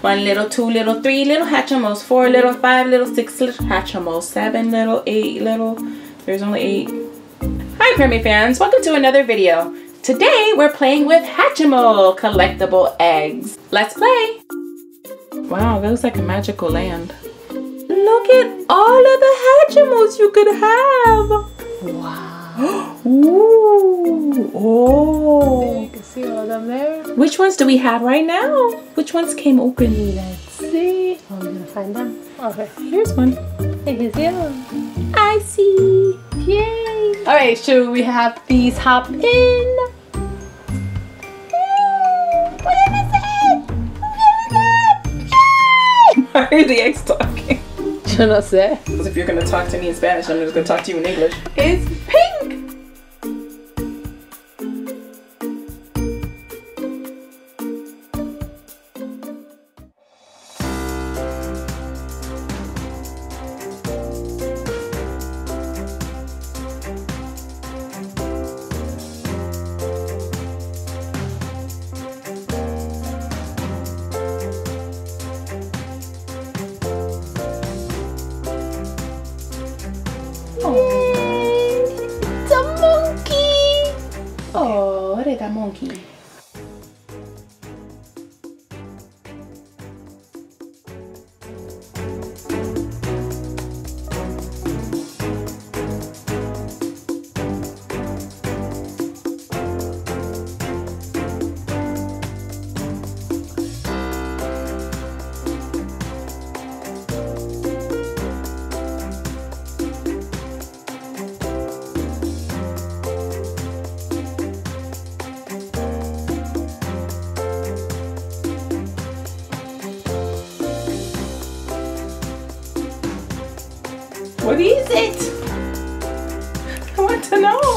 One little, two little, three little Hatchimals, four little, five little, six little Hatchimals, seven little, eight little. There's only eight. Hi, Creamy fans. Welcome to another video. Today, we're playing with Hatchimal Colleggtible eggs. Let's play. Wow, that looks like a magical land. Look at all of the Hatchimals you could have. Wow. Ooh. Oh. You can see all of them there. Which ones do we have right now? Which ones came open? Let's see. Oh, I'm gonna find them. Okay. Here's one. Here's the other one. I see. Yay. All right, should we have these hop in? Why are the eggs talking? Yo no sé. Because if you're gonna talk to me in Spanish, I'm just gonna talk to you in English. It's Oh, what is that monkey? It? I want to know.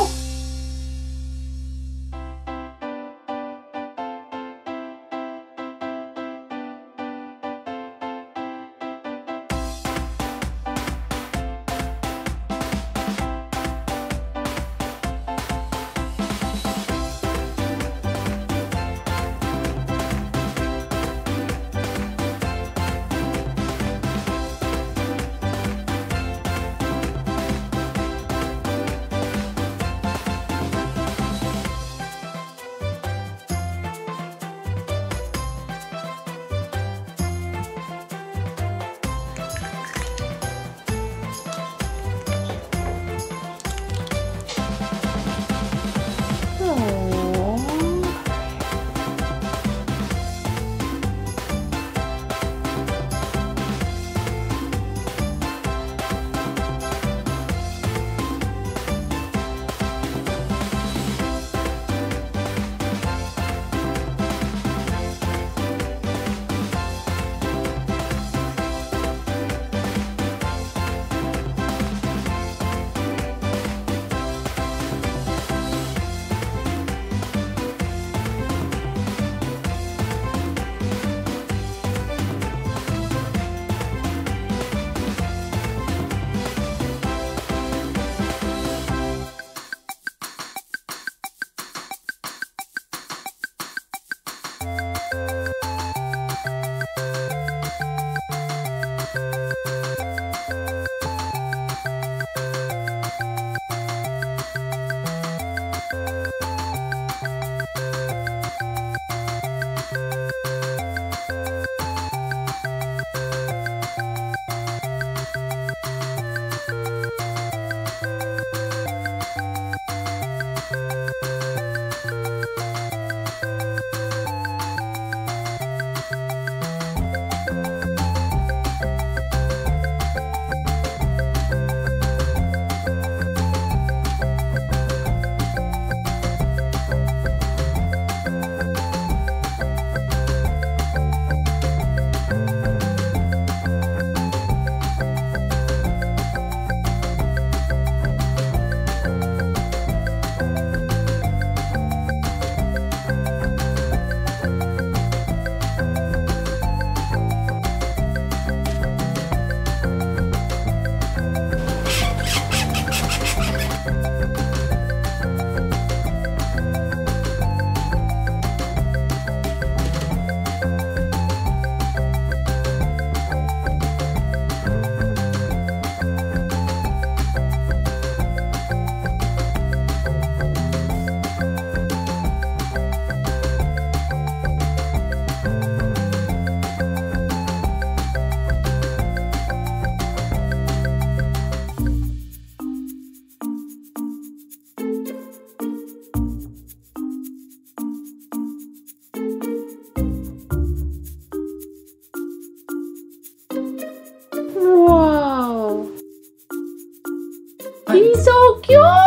Cute!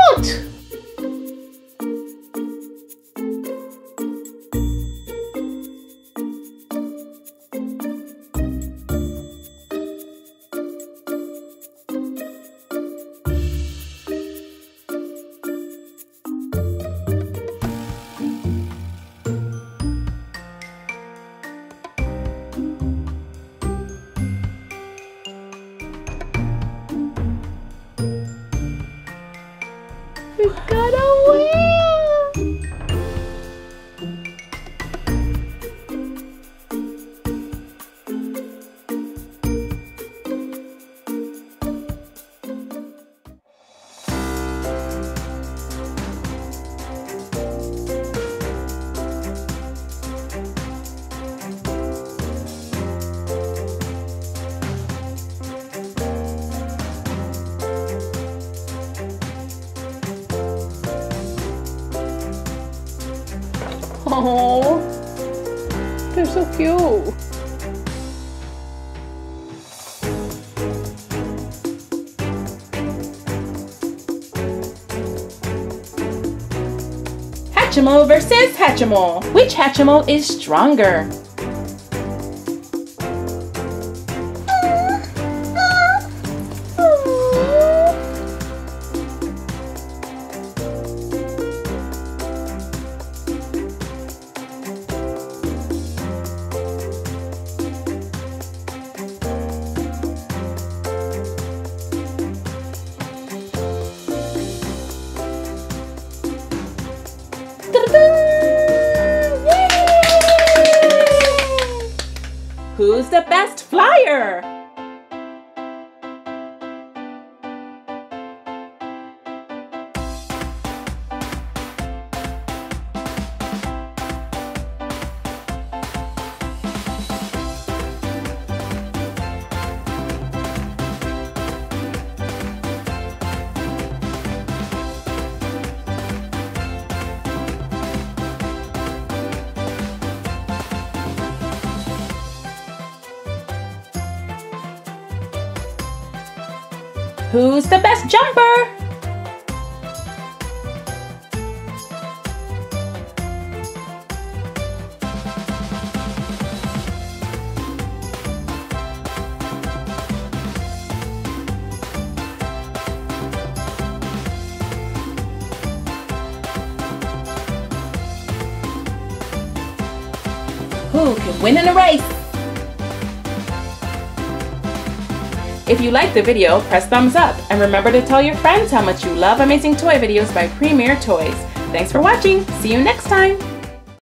Oh, they're so cute. Hatchimal versus Hatchimal. Which Hatchimal is stronger? The best flyer? Who's the best jumper? Who can win in a race? If you liked the video, press thumbs up and remember to tell your friends how much you love amazing toy videos by Premiere Toys. Thanks for watching. See you next time.